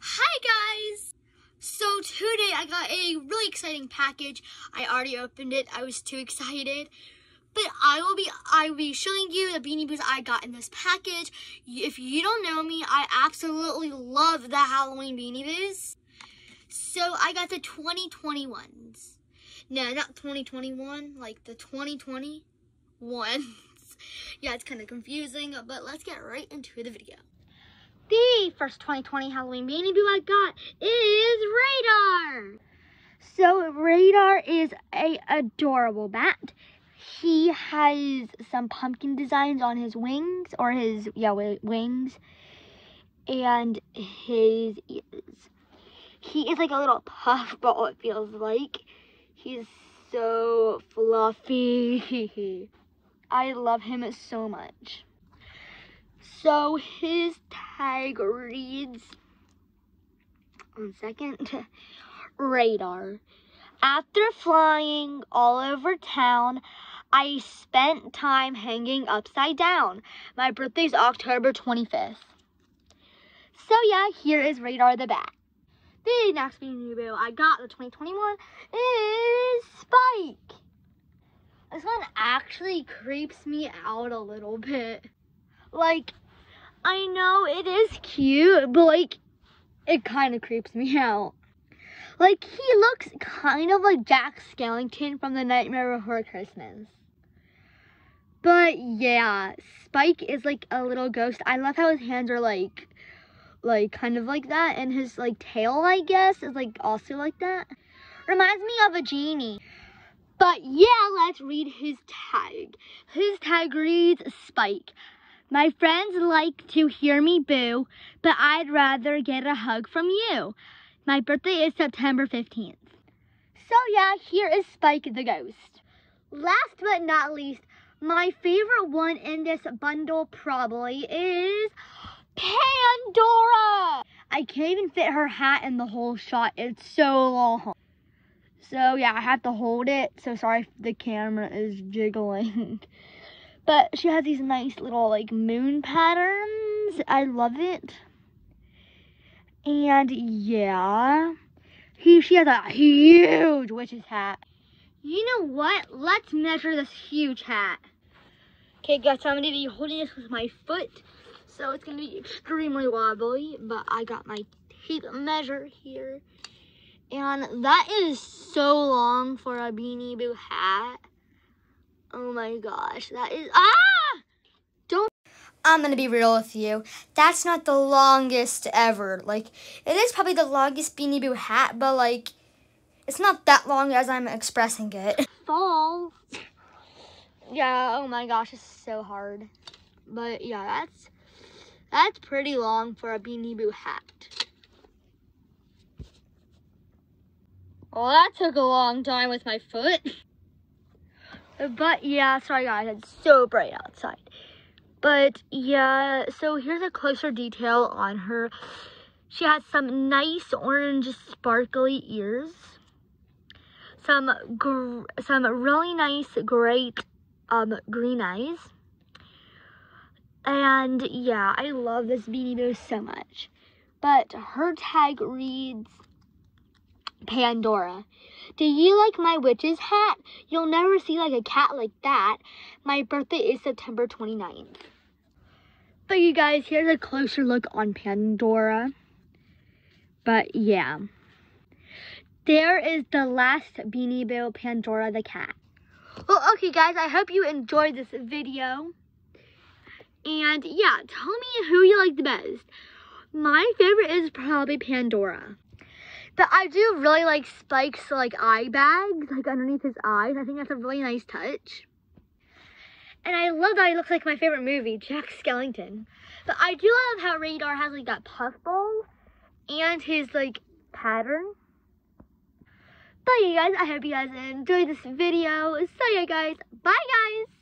Hi guys! So today I got a really exciting package. I already opened it. I was too excited. But I will be I will be showing you the Beanie Boos I got in this package. If you don't know me, I absolutely love the Halloween Beanie Boos. So I got the 2021s. No, not 2021, like the 2020 ones. yeah, it's kind of confusing, but let's get right into the video. The first 2020 Halloween Beanie Boo I got is Radar. So Radar is a adorable bat. He has some pumpkin designs on his wings, or his, yeah, wings, and his ears. He is like a little puffball, it feels like. He's so fluffy. I love him so much. So his tag reads, on second radar. After flying all over town, I spent time hanging upside down. My birthday's October 25th. So yeah, here is Radar the Bat. The next Boo I got the 2021 is Spike. This one actually creeps me out a little bit. Like, I know it is cute, but like, it kind of creeps me out. Like, he looks kind of like Jack Skellington from the Nightmare Before Christmas. But yeah, Spike is like a little ghost. I love how his hands are like, like kind of like that. And his like tail, I guess, is like also like that. Reminds me of a genie. But yeah, let's read his tag. His tag reads Spike. My friends like to hear me boo, but I'd rather get a hug from you. My birthday is September 15th. So yeah, here is Spike the Ghost. Last but not least, my favorite one in this bundle probably is Pandora. I can't even fit her hat in the whole shot. It's so long. So yeah, I have to hold it. So sorry if the camera is jiggling. but she has these nice little like moon patterns. I love it. And yeah, he, she has a huge witch's hat. You know what? Let's measure this huge hat. Okay guys, so I'm gonna be holding this with my foot. So it's gonna be extremely wobbly, but I got my tape measure here. And that is so long for a Beanie Boo hat. Oh my gosh, that is, ah! Don't. I'm gonna be real with you. That's not the longest ever. Like, it is probably the longest Beanie Boo hat, but like, it's not that long as I'm expressing it. Fall. Yeah, oh my gosh, it's so hard. But yeah, that's, that's pretty long for a Beanie Boo hat. Well, that took a long time with my foot. But yeah, sorry guys, it's so bright outside. But yeah, so here's a closer detail on her. She has some nice orange sparkly ears. Some some really nice, great um, green eyes. And yeah, I love this Beanie Boo so much. But her tag reads Pandora. Do you like my witch's hat? You'll never see like a cat like that. My birthday is September 29th. But you guys, here's a closer look on Pandora. But yeah. There is the last Beanie Boo Pandora the cat. Well, okay guys, I hope you enjoyed this video. And yeah, tell me who you like the best. My favorite is probably Pandora. But I do really like Spike's like eye bags, like underneath his eyes. I think that's a really nice touch. And I love that he looks like my favorite movie, Jack Skellington. But I do love how Radar has like that puffball and his like pattern. But you guys, I hope you guys enjoyed this video. So yeah guys, bye guys!